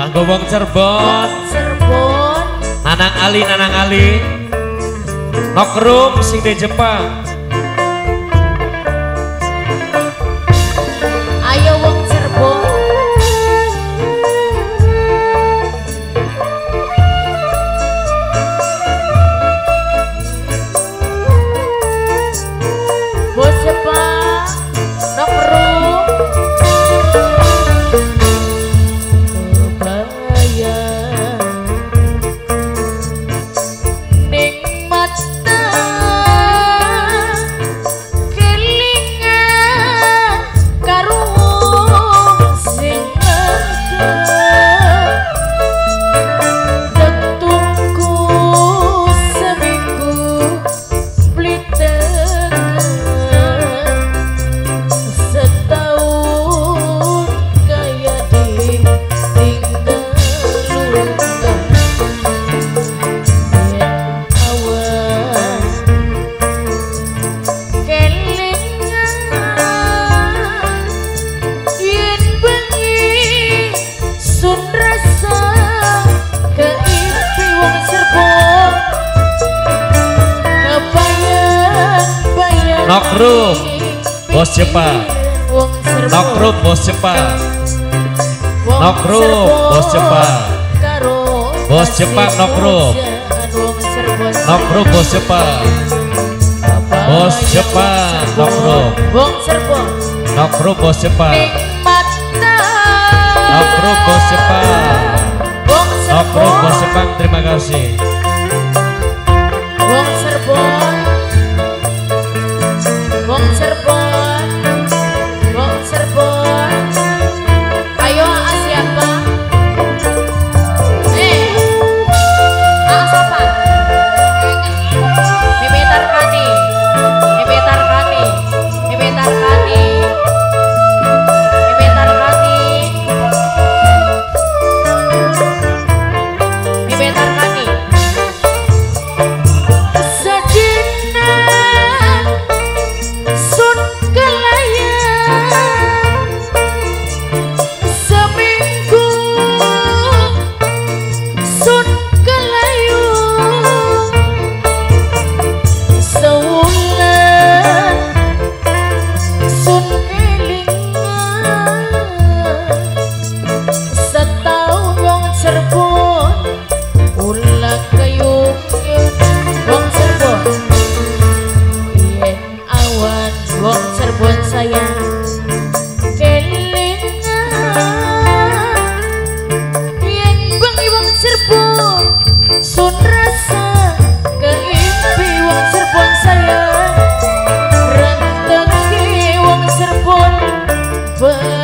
Kanggo wong Cirebon. Cirebon. Nanang Ali, Nanang Ali. Nokrum sing di Jepang. Nokrup, bos Jepang. Nokrup, bos Jepang. Nokrup, bos Jepang. Bos Jepang Nokrup. Nokrup, bos Jepang. Bos Jepang Nokrup. Nokrup, bos Jepang. Nokrup, bos Jepang. Makruh bos Jepang terima kasih. la radio. foot.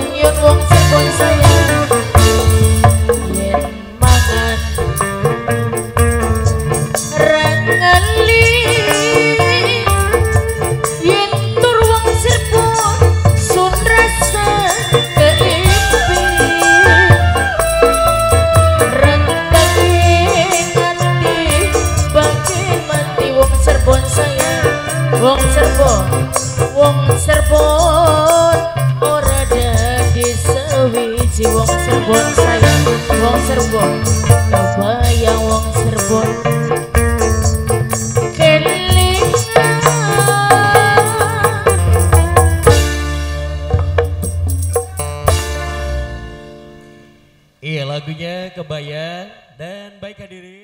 như Si wong serbon sayang wong Cirebon Kebayang wong serbon kelingan. Iya lagunya kebayang dan baik hadirin